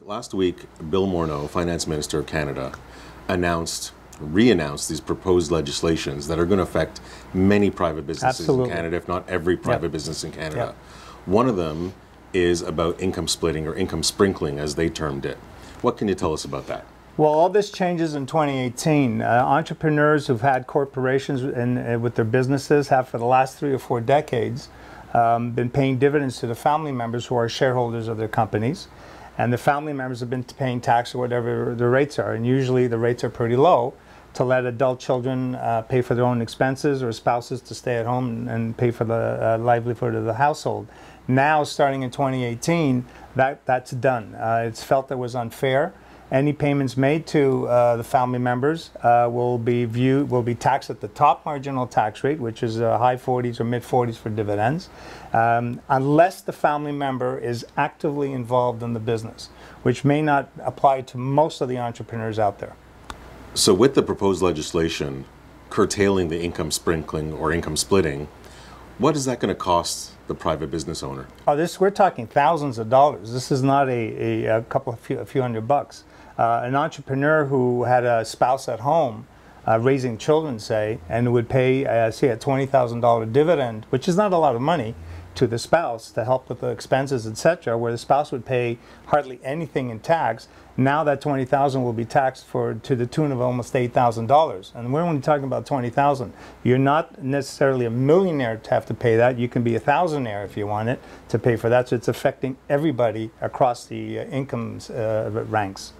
last week, Bill Morneau, Finance Minister of Canada, announced, re-announced these proposed legislations that are going to affect many private businesses Absolutely. in Canada, if not every private Yep. business in Canada. Yep. One of them is about income splitting or income sprinkling, as they termed it. What can you tell us about that? Well, all this changes in 2018. Uh, entrepreneurs who've had corporations in, uh, with their businesses have, for the last three or four decades, um, been paying dividends to the family members who are shareholders of their companies. And the family members have been paying tax or whatever the rates are. And usually the rates are pretty low to let adult children uh, pay for their own expenses or spouses to stay at home and, pay for the uh, livelihood of the household. Now, starting in 2018, that, that's done. Uh, it's felt that was unfair. Any payments made to uh, the family members uh, will be viewed will be taxed at the top marginal tax rate, which is uh, high 40s or mid 40s for dividends, um, unless the family member is actively involved in the business, which may not apply to most of the entrepreneurs out there. So, with the proposed legislation curtailing the income sprinkling or income splitting, what is that going to cost the private business owner? Oh, this we're talking thousands of dollars. This is not a, a, a couple of few, a few hundred bucks. Uh, an entrepreneur who had a spouse at home uh, raising children, say, and would pay, uh, say, a twenty thousand dollar dividend, which is not a lot of money, to the spouse to help with the expenses, etc., where the spouse would pay hardly anything in tax. Now that twenty thousand will be taxed for to the tune of almost eight thousand dollars, and we're only talking about twenty thousand. You're not necessarily a millionaire to have to pay that. You can be a thousandaire if you want it to pay for that. So it's affecting everybody across the uh, incomes uh, ranks.